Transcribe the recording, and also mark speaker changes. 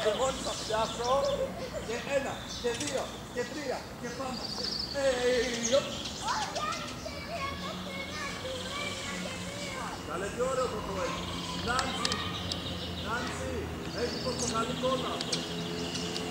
Speaker 1: πιάσω, και μόλις θα πιάσω, και ένα, και δύο, και τρία, και πάμε. Ε, οπ. Καλέ, τι ωραίο το το έχει. Νάνση, Νάνση, έχει πορτοκαλί κόλλα αυτό.